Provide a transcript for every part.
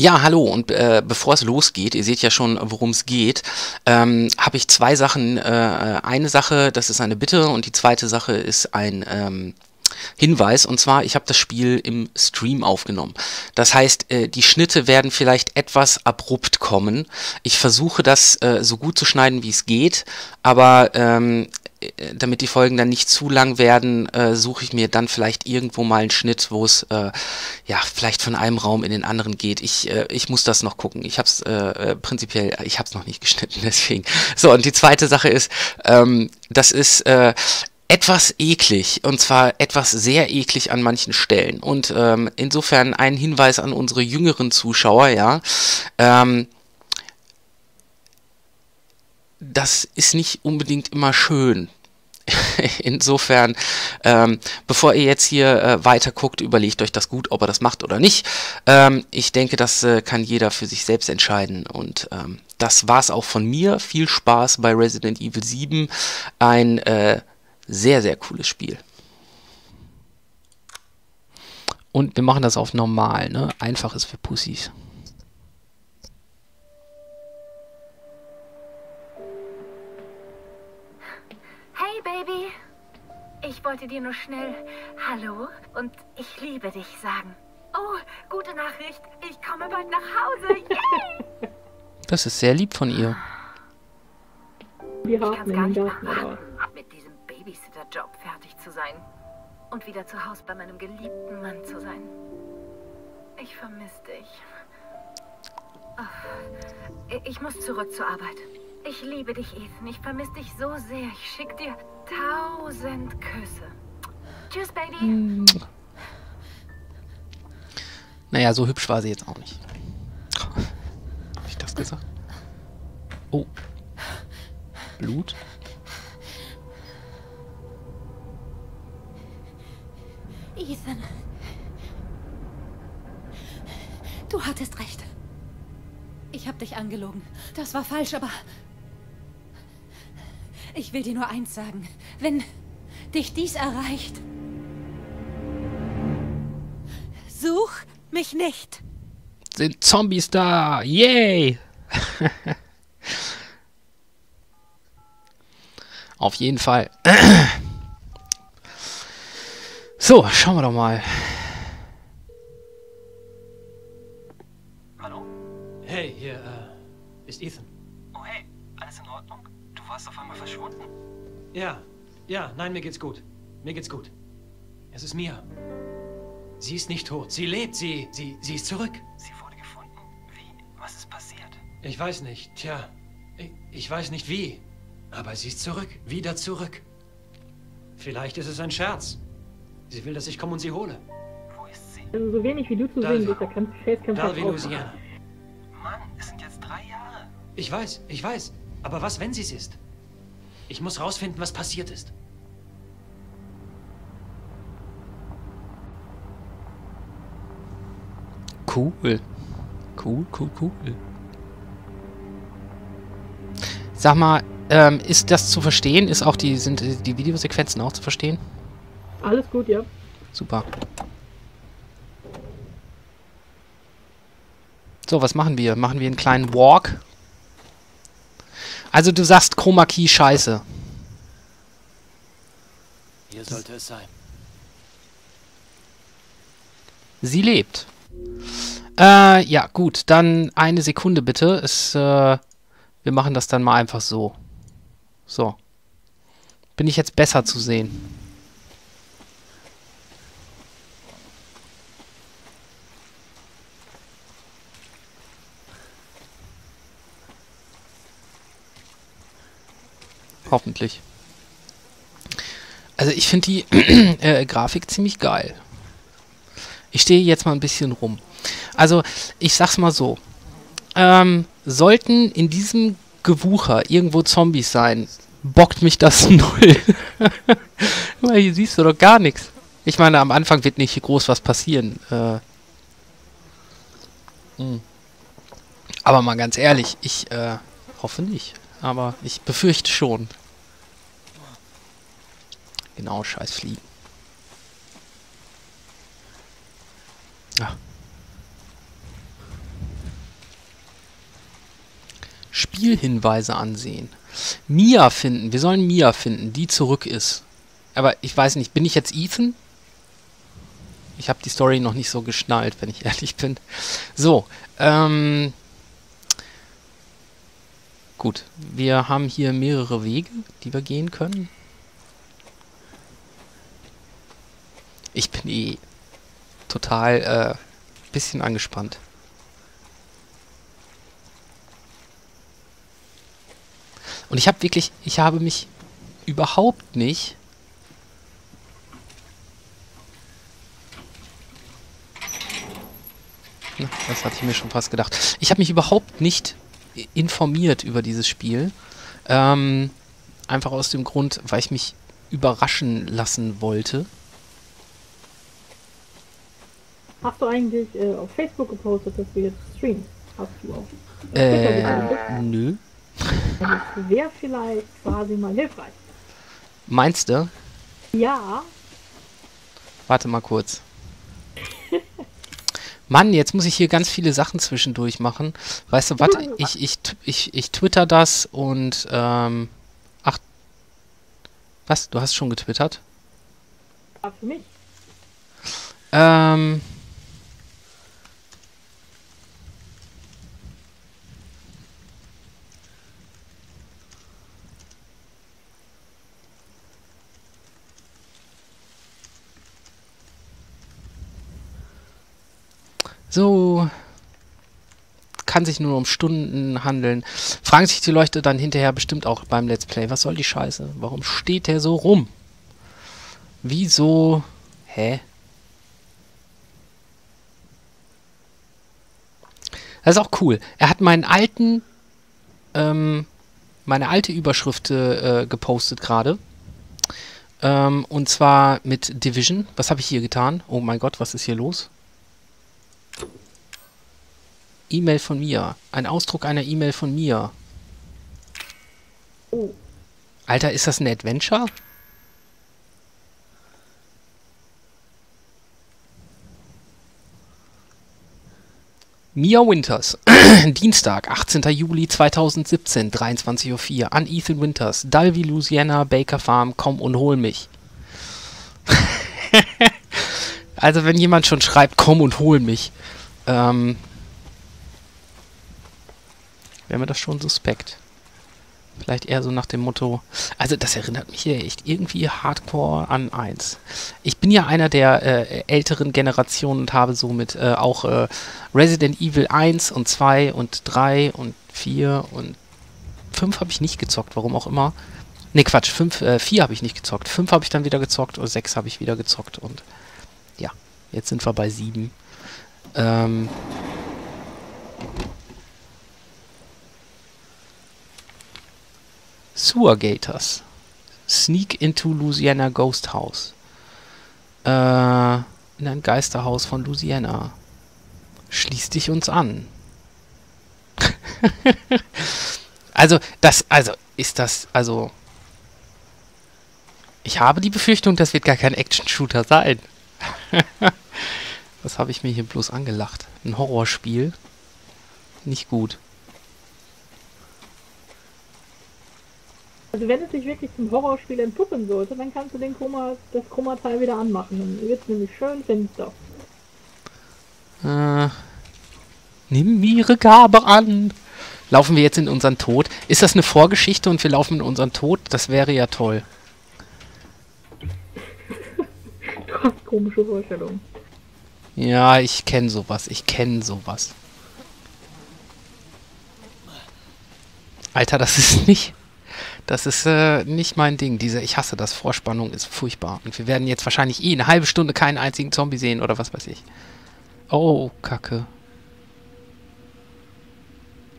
Ja, hallo und äh, bevor es losgeht, ihr seht ja schon, worum es geht, ähm, habe ich zwei Sachen. Äh, eine Sache, das ist eine Bitte und die zweite Sache ist ein ähm, Hinweis. Und zwar, ich habe das Spiel im Stream aufgenommen. Das heißt, äh, die Schnitte werden vielleicht etwas abrupt kommen. Ich versuche das äh, so gut zu schneiden, wie es geht, aber ähm, äh, damit die Folgen dann nicht zu lang werden, äh, suche ich mir dann vielleicht irgendwo mal einen Schnitt, wo es äh, ja vielleicht von einem Raum in den anderen geht. Ich, äh, ich muss das noch gucken. Ich habe es äh, äh, prinzipiell, ich habe es noch nicht geschnitten, deswegen. So und die zweite Sache ist, ähm, das ist äh, etwas eklig und zwar etwas sehr eklig an manchen Stellen und ähm, insofern ein Hinweis an unsere jüngeren Zuschauer, ja. Ähm, das ist nicht unbedingt immer schön. Insofern, ähm, bevor ihr jetzt hier äh, weiter guckt, überlegt euch das gut, ob er das macht oder nicht. Ähm, ich denke, das äh, kann jeder für sich selbst entscheiden. Und ähm, das war's auch von mir. Viel Spaß bei Resident Evil 7. Ein äh, sehr, sehr cooles Spiel. Und wir machen das auf normal, ne? Einfach für Pussys. Ich wollte dir nur schnell Hallo und ich liebe dich sagen. Oh, gute Nachricht. Ich komme bald nach Hause. Yay! Das ist sehr lieb von ihr. Ich kann es gar nicht erwarten, mit diesem Babysitter-Job fertig zu sein. Und wieder zu Hause bei meinem geliebten Mann zu sein. Ich vermisse dich. Oh, ich muss zurück zur Arbeit. Ich liebe dich, Ethan. Ich vermisse dich so sehr. Ich schicke dir tausend Küsse. Tschüss, Baby. Hm. Naja, so hübsch war sie jetzt auch nicht. Habe ich das gesagt? Oh. Blut? Ethan. Du hattest recht. Ich habe dich angelogen. Das war falsch, aber ich will dir nur eins sagen. Wenn dich dies erreicht, such mich nicht. Sind Zombies da? Yay! Auf jeden Fall. so, schauen wir doch mal. Ja, nein, mir geht's gut. Mir geht's gut. Es ist Mia. Sie ist nicht tot. Sie lebt. Sie, sie, sie ist zurück. Sie wurde gefunden. Wie? Was ist passiert? Ich weiß nicht. Tja, ich, ich weiß nicht wie. Aber sie ist zurück. Wieder zurück. Vielleicht ist es ein Scherz. Sie will, dass ich komme und sie hole. Wo ist sie? Also so wenig wie du zu sehen bist, da kannst du Facecam Dalvin, Louisiana. Mann, es sind jetzt drei Jahre. Ich weiß, ich weiß. Aber was, wenn sie es ist? Ich muss rausfinden, was passiert ist. Cool. Cool, cool, cool. Sag mal, ähm, ist das zu verstehen? Ist auch die, sind die Videosequenzen auch zu verstehen? Alles gut, ja. Super. So, was machen wir? Machen wir einen kleinen Walk? Also du sagst Chroma Key scheiße. Hier sollte es sein. Sie lebt. Äh, ja, gut. Dann eine Sekunde bitte. Es, äh, wir machen das dann mal einfach so. So. Bin ich jetzt besser zu sehen? Hoffentlich. Also ich finde die äh, Grafik ziemlich geil. Ich stehe jetzt mal ein bisschen rum. Also ich sag's mal so. Ähm, sollten in diesem Gewucher irgendwo Zombies sein, bockt mich das null. Hier siehst du doch gar nichts. Ich meine, am Anfang wird nicht groß was passieren. Äh, hm. aber mal ganz ehrlich, ich äh, hoffe nicht. Aber ich befürchte schon. Genau, scheiß Fliegen. Ja. Spielhinweise ansehen. Mia finden. Wir sollen Mia finden, die zurück ist. Aber ich weiß nicht, bin ich jetzt Ethan? Ich habe die Story noch nicht so geschnallt, wenn ich ehrlich bin. So, ähm, gut. Wir haben hier mehrere Wege, die wir gehen können. Ich bin eh total äh, bisschen angespannt. Und ich habe wirklich, ich habe mich überhaupt nicht Na, das hatte ich mir schon fast gedacht. Ich habe mich überhaupt nicht informiert über dieses Spiel. Ähm, einfach aus dem Grund, weil ich mich überraschen lassen wollte. Hast du eigentlich äh, auf Facebook gepostet, dass du jetzt streamst? Hast du auch. Äh, nö. Das wäre vielleicht quasi mal hilfreich. Meinst du? Ja, Warte mal kurz. Mann, jetzt muss ich hier ganz viele Sachen zwischendurch machen. Weißt du, warte, ich, ich, ich, ich twitter das und, ähm, ach, was, du hast schon getwittert? war für mich. Ähm, so kann sich nur um Stunden handeln. Fragen sich die Leute dann hinterher bestimmt auch beim Let's Play, was soll die Scheiße? Warum steht der so rum? Wieso? Hä? Das ist auch cool. Er hat meinen alten, ähm, meine alte Überschrift äh, gepostet gerade. Ähm, und zwar mit Division. Was habe ich hier getan? Oh mein Gott, was ist hier los? E-Mail von mir. Ein Ausdruck einer E-Mail von mir. Oh, Alter, ist das ein Adventure? Mia Winters, Dienstag, 18. Juli 2017, 23.04 Uhr, an Ethan Winters, Dalby, Louisiana, Baker Farm, komm und hol mich. also wenn jemand schon schreibt, komm und hol mich, ähm, wäre mir das schon suspekt. Vielleicht eher so nach dem Motto. Also das erinnert mich hier echt irgendwie hardcore an eins. Ich bin ja einer der äh, älteren Generationen und habe somit äh, auch äh, Resident Evil 1 und 2 und 3 und 4 und 5 habe ich nicht gezockt, warum auch immer. Ne, Quatsch, 5, äh, 4 habe ich nicht gezockt. 5 habe ich dann wieder gezockt und 6 habe ich wieder gezockt und ja, jetzt sind wir bei 7. Ähm, Sewer Gators. Sneak into Louisiana Ghost House. Äh, in ein Geisterhaus von Louisiana. Schließ dich uns an. also, das, also, ist das, also. Ich habe die Befürchtung, das wird gar kein Action-Shooter sein. Was habe ich mir hier bloß angelacht? Ein Horrorspiel? Nicht gut. Also wenn es sich wirklich zum Horrorspiel entpuppen sollte, dann kannst du den Chroma, das Chroma-Teil wieder anmachen. Dann wird es nämlich schön finster. Äh, nimm ihre Gabe an. Laufen wir jetzt in unseren Tod? Ist das eine Vorgeschichte und wir laufen in unseren Tod? Das wäre ja toll. Du hast komische Vorstellungen. Ja, ich kenne sowas. Ich kenne sowas. Alter, das ist nicht. Das ist äh, nicht mein Ding. Diese, ich hasse das. Vorspannung ist furchtbar. Und wir werden jetzt wahrscheinlich eh eine halbe Stunde keinen einzigen Zombie sehen oder was weiß ich. Oh, Kacke.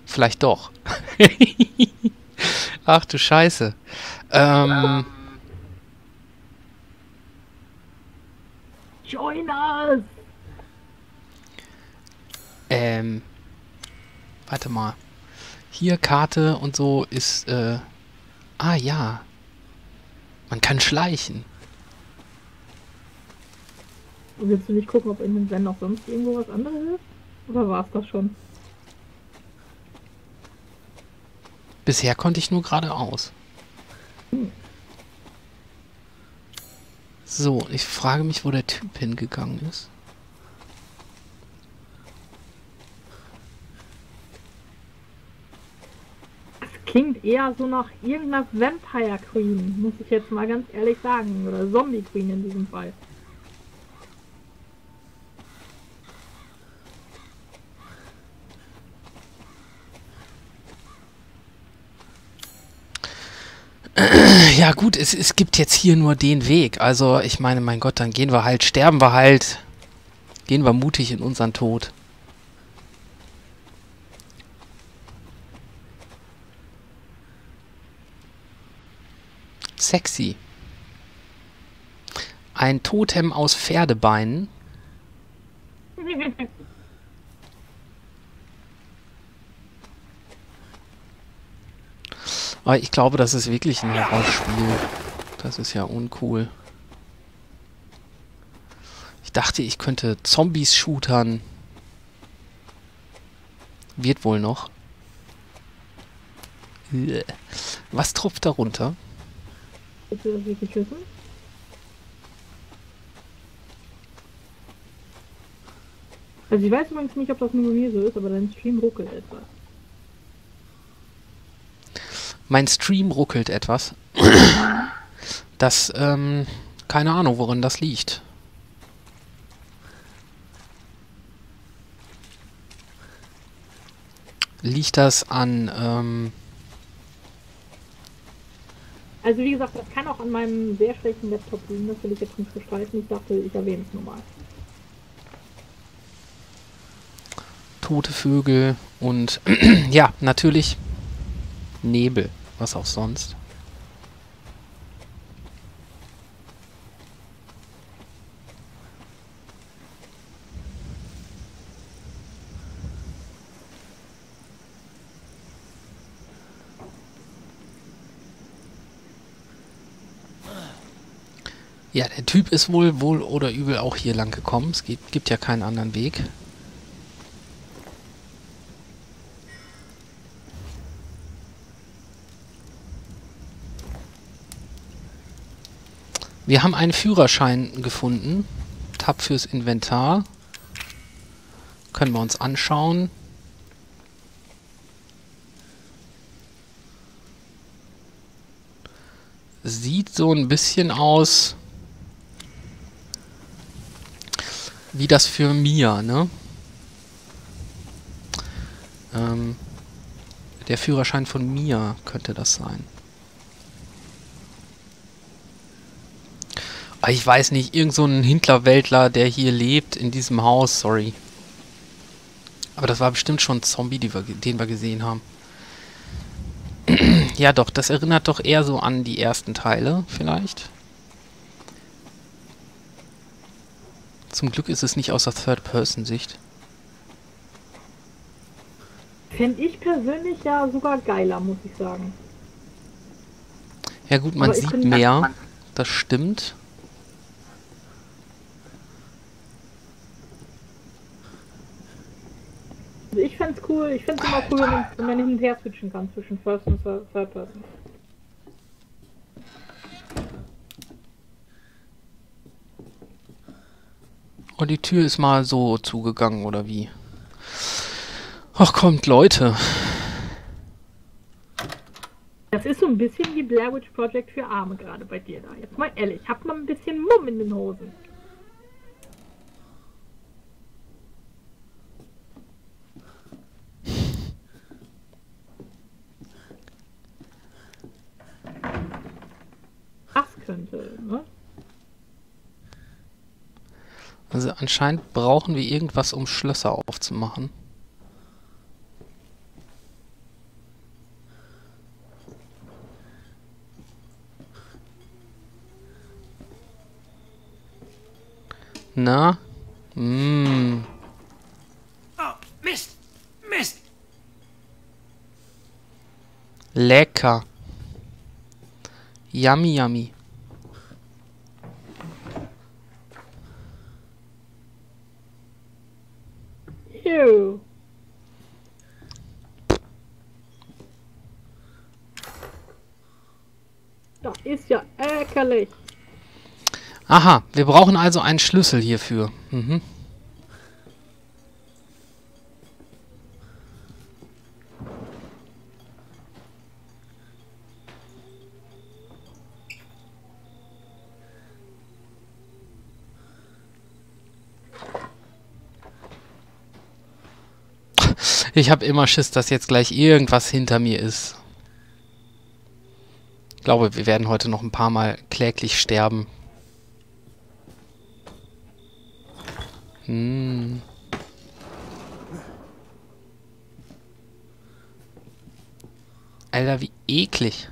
Vielleicht doch. Ach du Scheiße. Ähm, Join us! ähm, warte mal. Hier Karte und so ist, äh, ah ja. Man kann schleichen. Und willst du nicht gucken, ob in dem Zen noch sonst irgendwo was anderes ist? Oder war es das schon? Bisher konnte ich nur geradeaus. So, ich frage mich, wo der Typ hingegangen ist. Klingt eher so nach irgendeiner Vampire Queen, muss ich jetzt mal ganz ehrlich sagen. Oder Zombie Queen in diesem Fall. Ja gut, es, es gibt jetzt hier nur den Weg. Also ich meine, mein Gott, dann gehen wir halt, sterben wir halt. Gehen wir mutig in unseren Tod. Sexy. Ein Totem aus Pferdebeinen. Aber ich glaube, das ist wirklich ein Horrorspiel. Das ist ja uncool. Ich dachte, ich könnte Zombies shootern. Wird wohl noch. Äh. Was tropft da runter? Du das wirklich wissen? Also ich weiß übrigens nicht, ob das nur mir so ist, aber dein Stream ruckelt etwas. Mein Stream ruckelt etwas. Das, ähm, keine Ahnung, worin das liegt. Liegt das an, ähm, Also wie gesagt, das kann auch an meinem sehr schlechten Laptop liegen, das will ich jetzt nicht bestreiten. Ich dachte, ich erwähne es nur mal. tote Vögel und ja, natürlich Nebel, was auch sonst. Ist wohl wohl oder übel auch hier lang gekommen. Es gibt, gibt ja keinen anderen Weg. Wir haben einen Führerschein gefunden. Tab fürs Inventar. Können wir uns anschauen. Sieht so ein bisschen aus wie das für Mia, ne? Ähm, der Führerschein von Mia könnte das sein. Aber Ich weiß nicht, irgend so ein Hintlerweltler, der hier lebt, in diesem Haus, sorry. Aber das war bestimmt schon ein Zombie, wir, den wir gesehen haben. ja doch, das erinnert doch eher so an die ersten Teile, vielleicht. Zum Glück ist es nicht aus der Third-Person-Sicht. Fände ich persönlich ja sogar geiler, muss ich sagen. Ja gut, man sieht mehr, das stimmt. Also ich fände es cool, ich fände es immer cool, wenn man, hin und her switchen kann zwischen First und Third Person. Und die Tür ist mal so zugegangen, oder wie? Ach kommt, Leute. Das ist so ein bisschen wie Blair Witch Project für Arme gerade bei dir da. Jetzt mal ehrlich, hab mal ein bisschen Mumm in den Hosen. Das könnte, ne? Also anscheinend brauchen wir irgendwas, um Schlösser aufzumachen. Na? Mmm. Oh, Mist! Mist! Lecker. Yummy, yummy. Ew. ist ja ärgerlich. Aha, wir brauchen also einen Schlüssel hierfür. Mhm. Ich habe immer Schiss, dass jetzt gleich irgendwas hinter mir ist. Ich glaube, wir werden heute noch ein paar Mal kläglich sterben. Hm. Alter, wie eklig.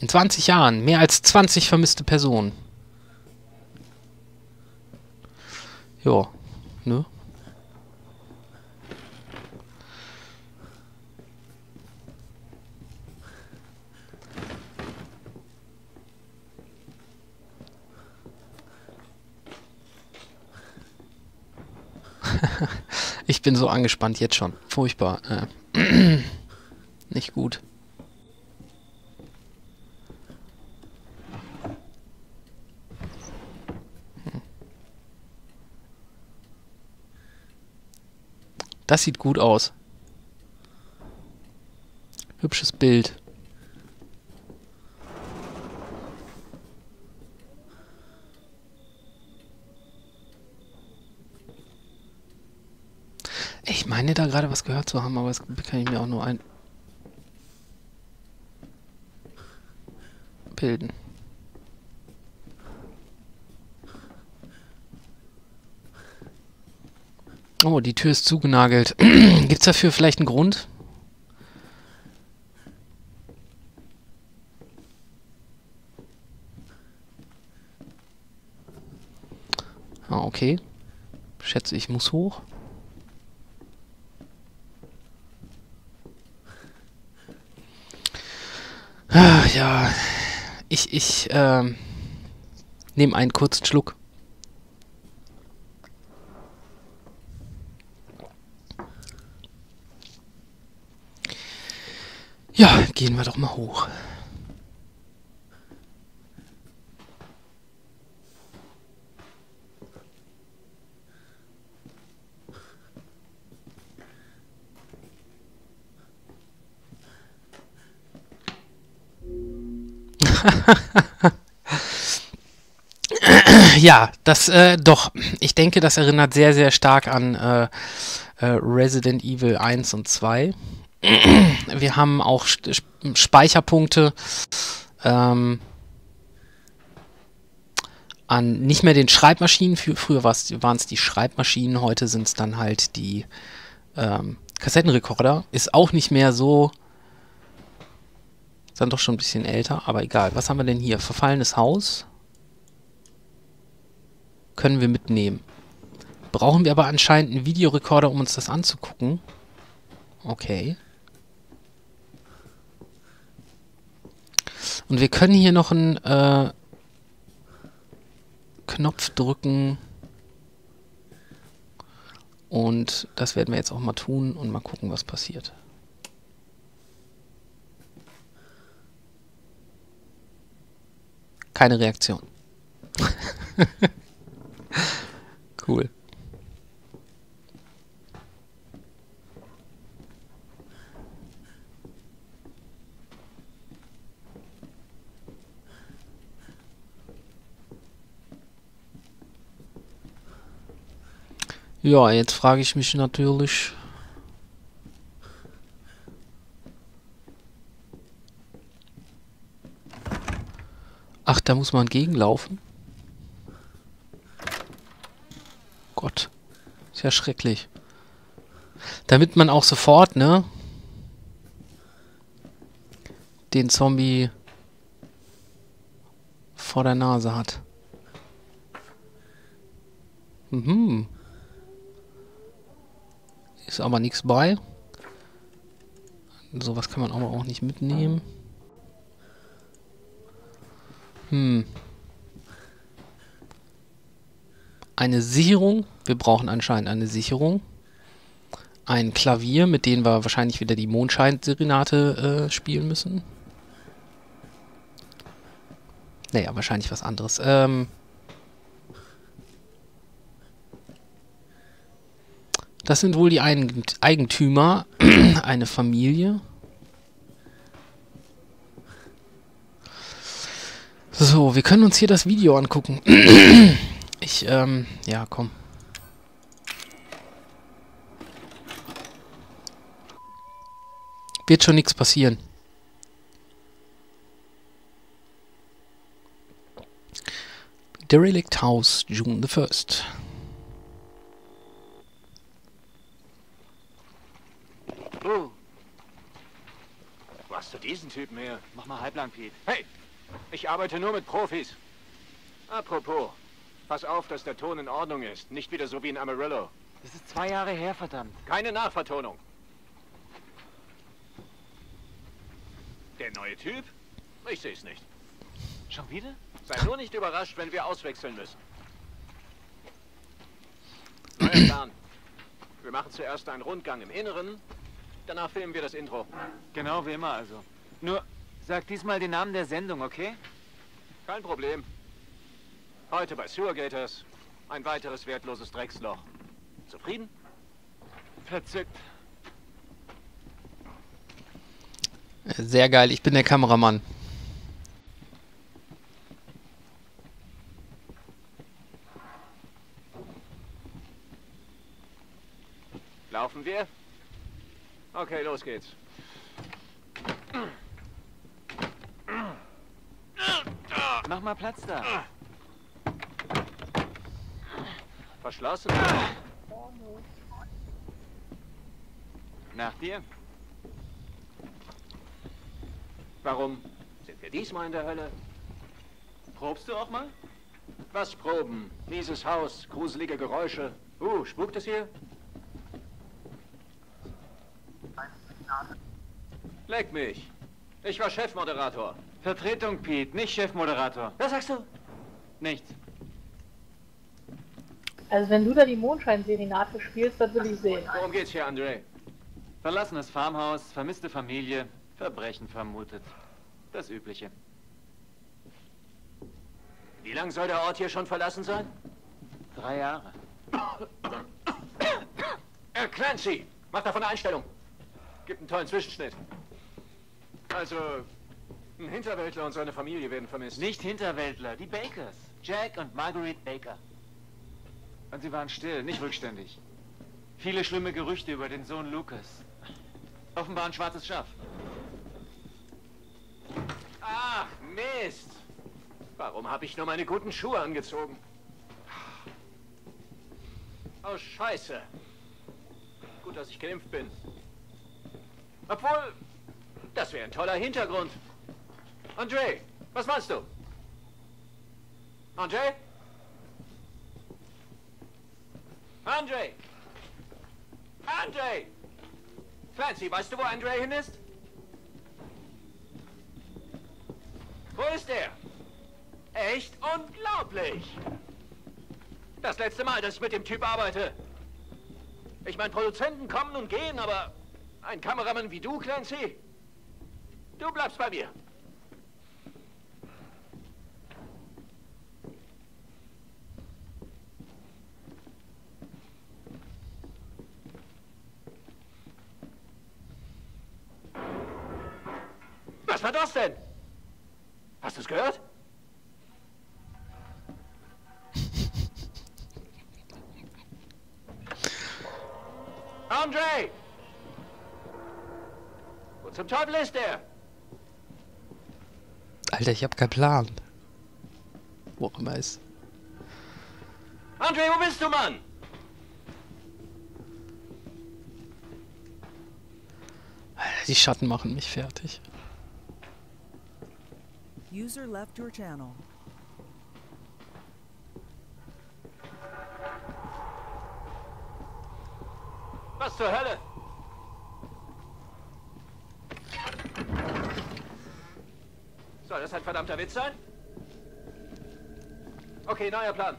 In 20 Jahren mehr als 20 vermisste Personen. Jo, ne? Ich bin so angespannt jetzt schon. Furchtbar. Äh, nicht gut. Das sieht gut aus. Hübsches Bild. Ich meine da gerade was gehört zu haben, aber das kann ich mir auch nur ein... bilden. Oh, die Tür ist zugenagelt. Gibt's dafür vielleicht einen Grund? Ah, okay. Schätze, ich muss hoch. Ah, ja, ich, ich, ähm, nehme einen kurzen Schluck. Ja, gehen wir doch mal hoch. ja, das äh, doch. Ich denke, das erinnert sehr, sehr stark an äh, äh, Resident Evil 1 und 2. Wir haben auch Speicherpunkte ähm, an nicht mehr den Schreibmaschinen. Früher waren es die Schreibmaschinen, heute sind es dann halt die ähm, Kassettenrekorder. Ist auch nicht mehr so dann doch schon ein bisschen älter, aber egal. Was haben wir denn hier? Verfallenes Haus. Können wir mitnehmen. Brauchen wir aber anscheinend einen Videorekorder, um uns das anzugucken. Okay. Und wir können hier noch einen äh, Knopf drücken. Und das werden wir jetzt auch mal tun und mal gucken, was passiert. Keine Reaktion. cool. Ja, jetzt frage ich mich natürlich, Ach, da muss man gegenlaufen? Gott. Ist ja schrecklich. Damit man auch sofort, ne? Den Zombie vor der Nase hat. Mhm. Ist aber nichts bei. Sowas kann man aber auch nicht mitnehmen. Hm. Eine Sicherung. Wir brauchen anscheinend eine Sicherung. Ein Klavier, mit dem wir wahrscheinlich wieder die Mondscheinserenate äh, spielen müssen. Naja, wahrscheinlich was anderes. Ähm das sind wohl die Eigentümer, eine Familie. So, wir können uns hier das Video angucken. ich, ähm, ja, komm. Wird schon nichts passieren. Derelict House, June the 1st. Oh. Wo hast du diesen Typen her? Mach mal halblang, Pete. Hey, ich arbeite nur mit Profis. Apropos, pass auf, dass der Ton in Ordnung ist. Nicht wieder so wie in Amarillo. Das ist zwei Jahre her, verdammt. Keine Nachvertonung. Der neue Typ? Ich sehe es nicht. Schon wieder? Sei nur nicht überrascht, wenn wir auswechseln müssen. Neuer Plan. Wir machen zuerst einen Rundgang im Inneren, danach filmen wir das Intro. Genau wie immer also. Nur, sag diesmal den Namen der Sendung, okay? Kein Problem. Heute bei Sewergators ein weiteres wertloses Drecksloch. Zufrieden? Verzückt. Sehr geil, ich bin der Kameramann. Laufen wir? Okay, los geht's. Mach mal Platz da. Verschlossen? Nach dir. Warum sind wir diesmal in der Hölle? Probst du auch mal? Was proben? Mieses Haus, gruselige Geräusche. Uh, spukt es hier? Leck mich. Ich war Chefmoderator. Vertretung, Pete, nicht Chefmoderator. Was sagst du? Nichts. Also wenn du da die Mondscheinserenate spielst, das will ich sehen. Worum geht's hier, André? Verlassenes Farmhaus, vermisste Familie, Verbrechen vermutet. Das Übliche. Wie lange soll der Ort hier schon verlassen sein? Drei Jahre. Äh, Clancy, mach davon eine Einstellung. Gibt einen tollen Zwischenschnitt. Also, ein Hinterwäldler und seine Familie werden vermisst. Nicht Hinterwäldler, die Bakers. Jack und Marguerite Baker. Und sie waren still, nicht rückständig. Viele schlimme Gerüchte über den Sohn Lucas. Offenbar ein schwarzes Schaf. Ach, Mist. Warum habe ich nur meine guten Schuhe angezogen? Oh, scheiße. Gut, dass ich geimpft bin. Obwohl, das wäre ein toller Hintergrund. André, was meinst du? André? André! André! Clancy, weißt du, wo André hin ist? Wo ist er? Echt unglaublich! Das letzte Mal, dass ich mit dem Typ arbeite. Ich meine, Produzenten kommen und gehen, aber ein Kameramann wie du, Clancy, du bleibst bei mir. Was war das denn? Hast du es gehört? Andre! Wo zum Teufel ist er? Alter, ich hab keinen Plan. Wo auch immer ist. Andre, wo bist du, Mann? Die Schatten machen mich fertig. User left your channel. Was zur Hölle? Soll das ein verdammter Witz sein? Okay, neuer Plan.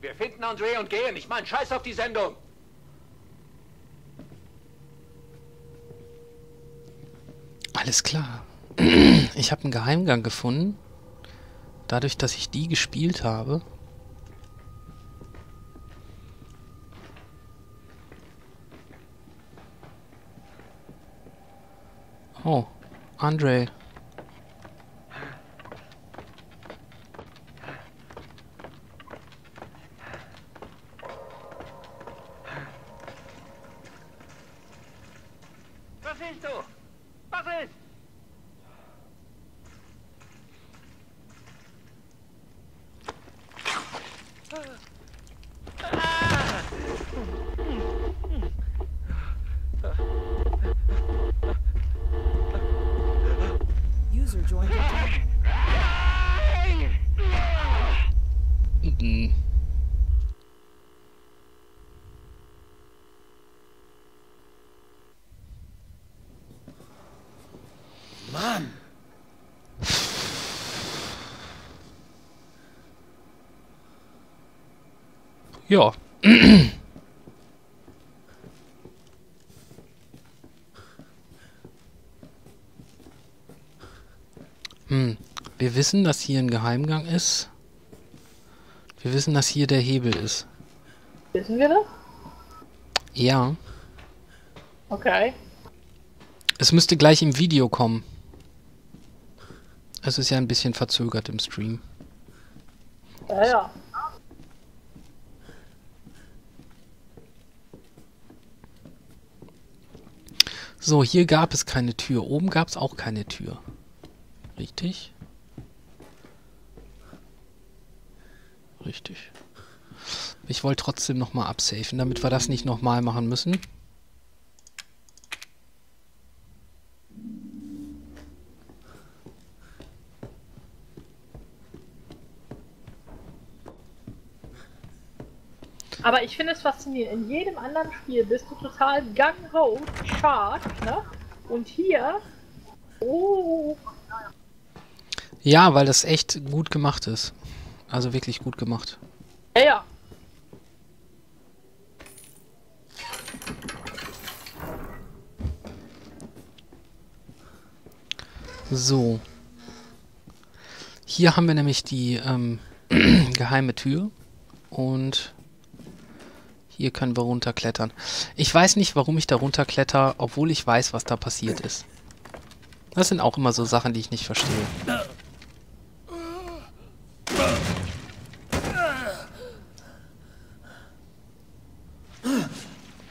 Wir finden André und gehen. Ich meine, scheiß auf die Sendung. Alles klar. Ich habe einen Geheimgang gefunden. dadurch, dass ich die gespielt habe. Oh, Andre. Was willst du? Was ist? User joined your channel. Mhm. Mann! Ja. hm. Wir wissen, dass hier ein Geheimgang ist. Wir wissen, dass hier der Hebel ist. Wissen wir das? Ja. Okay. Es müsste gleich im Video kommen. Es ist ja ein bisschen verzögert im Stream. Ja, ja. So, hier gab es keine Tür. Oben gab es auch keine Tür. Richtig? Richtig. Ich wollte trotzdem nochmal absafen, damit wir das nicht nochmal machen müssen. Aber ich finde es faszinierend. In jedem anderen Spiel bist du total gang-ho, sharp, ne? Und hier. Oh. Ja, weil das echt gut gemacht ist. Also wirklich gut gemacht. Ja, ja. So. Hier haben wir nämlich die ähm, geheime Tür. Und hier können wir runterklettern. Ich weiß nicht, warum ich da runterkletter, obwohl ich weiß, was da passiert ist. Das sind auch immer so Sachen, die ich nicht verstehe.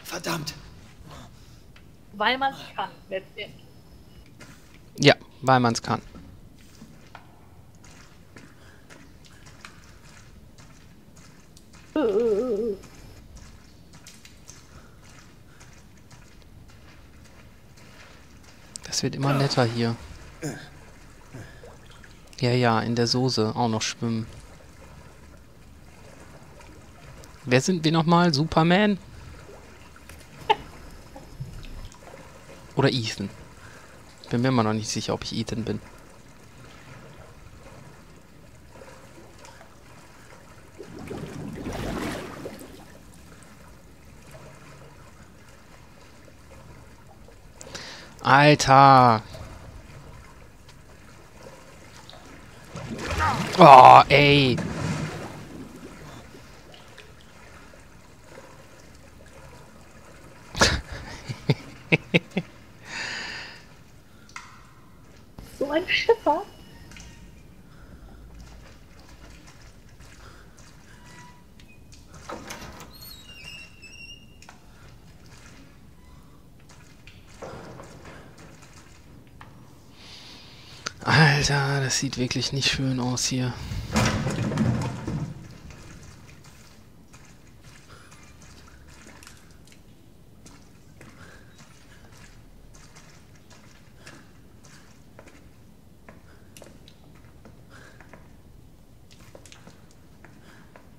Verdammt! Weil man es kann, letztendlich. Ja, weil man es kann. Das wird immer netter hier. Ja, ja, in der Soße auch noch schwimmen. Wer sind wir nochmal? Superman? Oder Ethan? Bin mir immer noch nicht sicher, ob ich Ethan bin. Alter. Oh, ey. So ein Schiffer. Alter, das sieht wirklich nicht schön aus hier.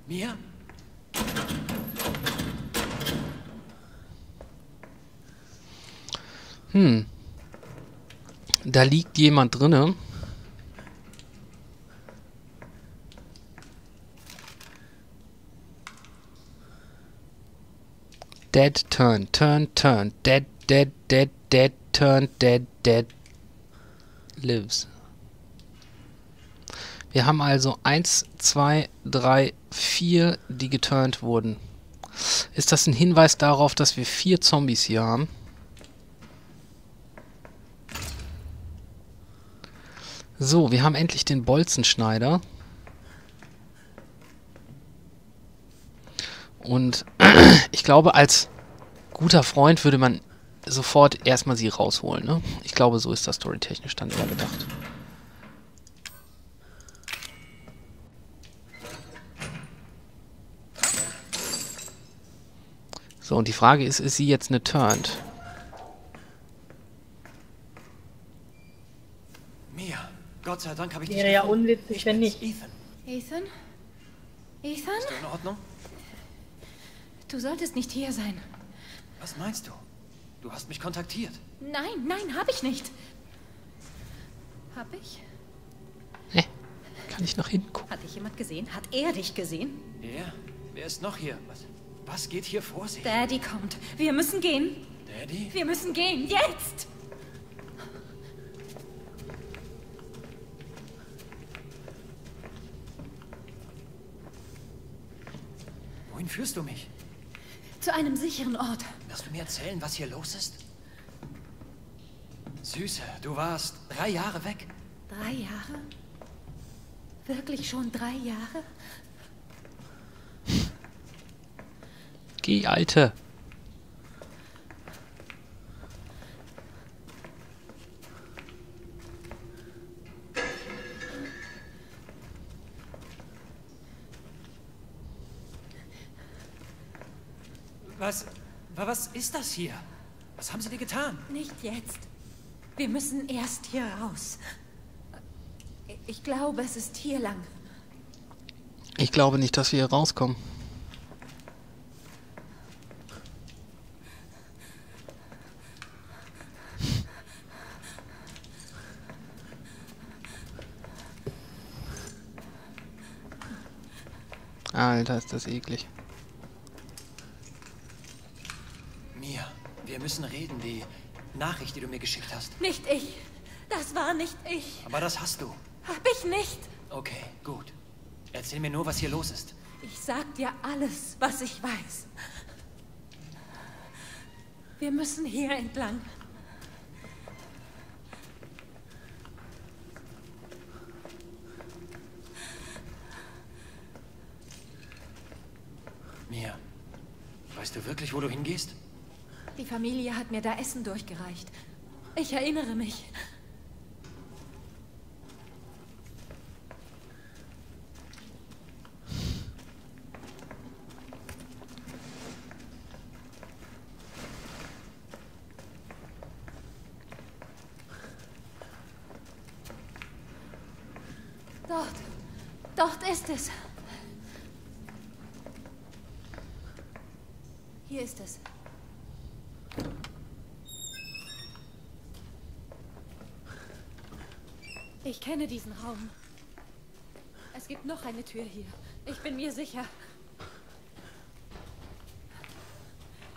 Mir? Hm. Da liegt jemand drinne. Dead, turn, turn, turn. Dead, dead, dead, dead, turn, dead, dead, lives. Wir haben also 1, 2, 3, 4, die geturnt wurden. Ist das ein Hinweis darauf, dass wir vier Zombies hier haben? So, wir haben endlich den Bolzenschneider. Und glaube, als guter Freund würde man sofort erstmal sie rausholen. Ne? Ich glaube, so ist das storytechnisch dann eher gedacht. So, und die Frage ist, ist sie jetzt eine Turned? Mia, Gott sei Dank habe ich dich Wäre ja unwitzig, wenn nicht. Ethan, Ethan? Ethan? bist du in Ordnung? Du solltest nicht hier sein. Was meinst du? Du hast mich kontaktiert. Nein, nein, hab ich nicht. Hab ich? Hä? Kann ich noch hingucken? Hat dich jemand gesehen? Hat er dich gesehen? Er? Wer ist noch hier? Was, was geht hier vor sich? Daddy kommt. Wir müssen gehen. Daddy? Wir müssen gehen. Jetzt! Wohin führst du mich? Zu einem sicheren Ort. Wirst du mir erzählen, was hier los ist? Süße, du warst drei Jahre weg. Drei Jahre? Wirklich schon drei Jahre? Geh, Alte. Was, wa- was ist das hier? Was haben sie dir getan? Nicht jetzt. Wir müssen erst hier raus. Ich glaube, es ist hier lang. Ich glaube nicht, dass wir hier rauskommen. Alter, ist das eklig. Mia, wir müssen reden. Die Nachricht, die du mir geschickt hast. Nicht ich. Das war nicht ich. Aber das hast du. Hab ich nicht. Okay, gut. Erzähl mir nur, was hier los ist. Ich sag dir alles, was ich weiß. Wir müssen hier entlang. Mia, weißt du wirklich, wo du hingehst? Die Familie hat mir da Essen durchgereicht. Ich erinnere mich. Dort. Dort ist es. Hier ist es. Ich kenne diesen Raum. Es gibt noch eine Tür hier. Ich bin mir sicher.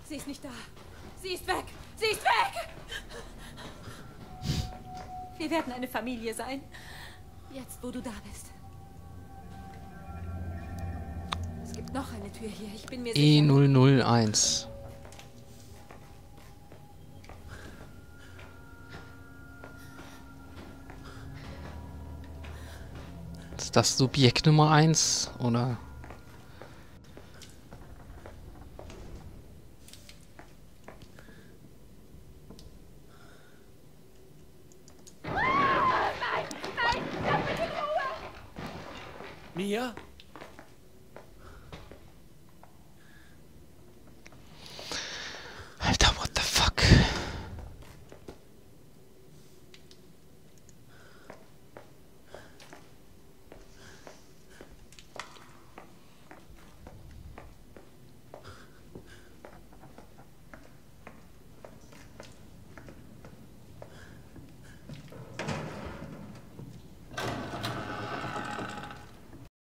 Sie ist nicht da. Sie ist weg. Sie ist weg. Wir werden eine Familie sein. Jetzt, wo du da bist. Es gibt noch eine Tür hier. Ich bin mir sicher. E001. Das Subjekt Nummer 1 oder?